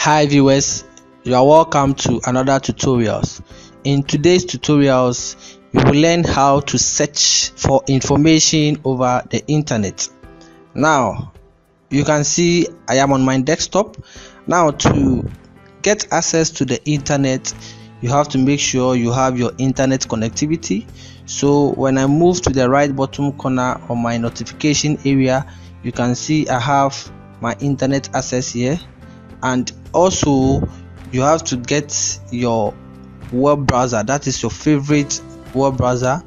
Hi viewers, you are welcome to another tutorials. In today's tutorials, you will learn how to search for information over the internet. Now, you can see I am on my desktop. Now to get access to the internet, you have to make sure you have your internet connectivity. So when I move to the right bottom corner of my notification area, you can see I have my internet access here and also you have to get your web browser. That is your favorite web browser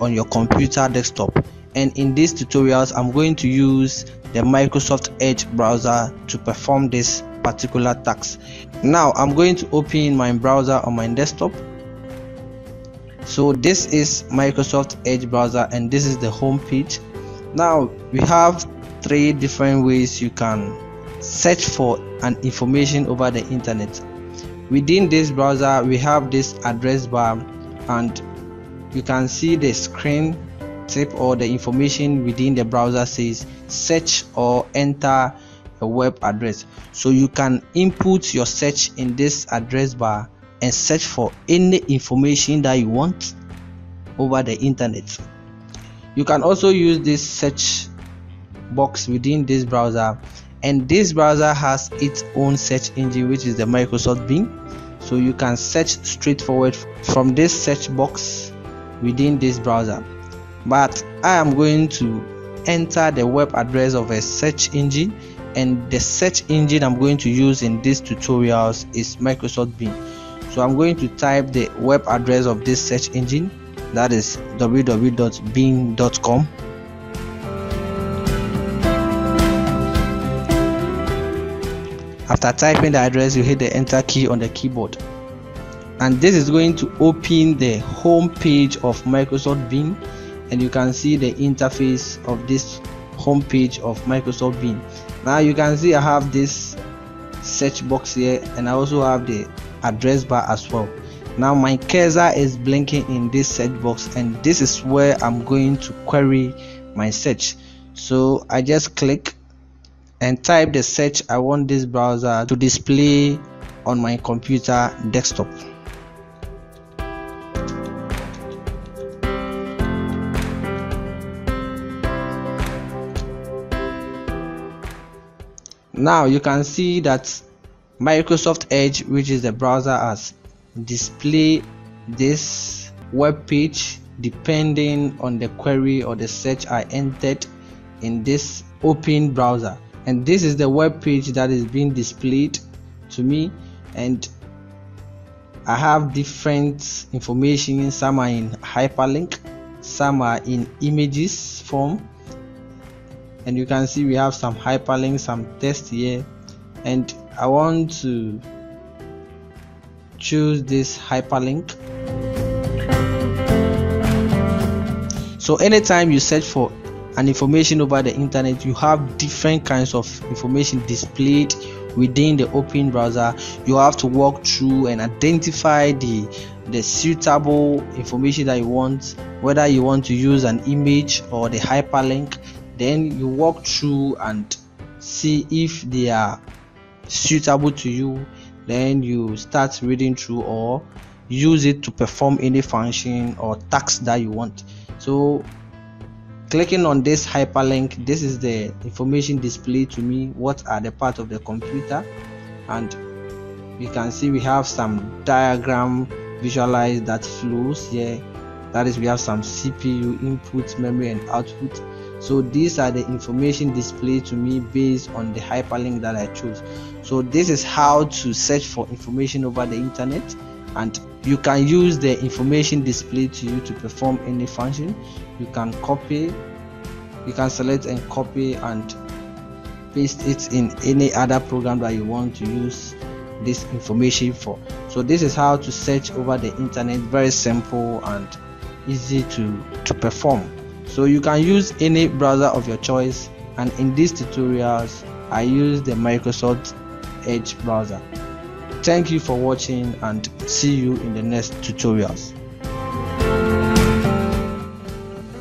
on your computer desktop. And in these tutorials i'm going to use the microsoft edge browser to perform this particular task. Now i'm going to open my browser on my desktop. So this is microsoft edge browser and this is the home page. Now we have three different ways you can search for an information over the internet. Within this browser we have this address bar and you can see the screen tip or the information within the browser says search or enter a web address. So you can input your search in this address bar and search for any information that you want over the internet. You can also use this search box within this browser and this browser has its own search engine which is the Microsoft Bing. So you can search straightforward from this search box within this browser. But I am going to enter the web address of a search engine. And the search engine I'm going to use in these tutorials is Microsoft Bing. So I'm going to type the web address of this search engine. That is www.bing.com after typing the address you hit the enter key on the keyboard. And this is going to open the home page of Microsoft Bing and you can see the interface of this home page of Microsoft Bing. Now you can see I have this search box here and I also have the address bar as well. Now my cursor is blinking in this search box and this is where I'm going to query my search. So I just click and type the search I want this browser to display on my computer desktop. Now you can see that Microsoft Edge which is the browser has display this web page depending on the query or the search I entered in this open browser and this is the web page that is being displayed to me. And I have different information. Some are in hyperlink some are in images form. And you can see we have some hyperlinks some text here. And I want to choose this hyperlink. So anytime you search for and information over the internet you have different kinds of information displayed within the open browser. You have to walk through and identify the the suitable information that you want whether you want to use an image or the hyperlink. Then you walk through and see if they are suitable to you. Then you start reading through or use it to perform any function or task that you want. So clicking on this hyperlink this is the information displayed to me what are the part of the computer. And you can see we have some diagram visualize that flows here. That is we have some cpu input memory and output. So these are the information displayed to me based on the hyperlink that i chose. So this is how to search for information over the internet and you can use the information displayed to you to perform any function. You can copy you can select and copy and paste it in any other program that you want to use this information for. So this is how to search over the internet very simple and easy to to perform. So you can use any browser of your choice and in these tutorials i use the microsoft edge browser thank you for watching and see you in the next tutorials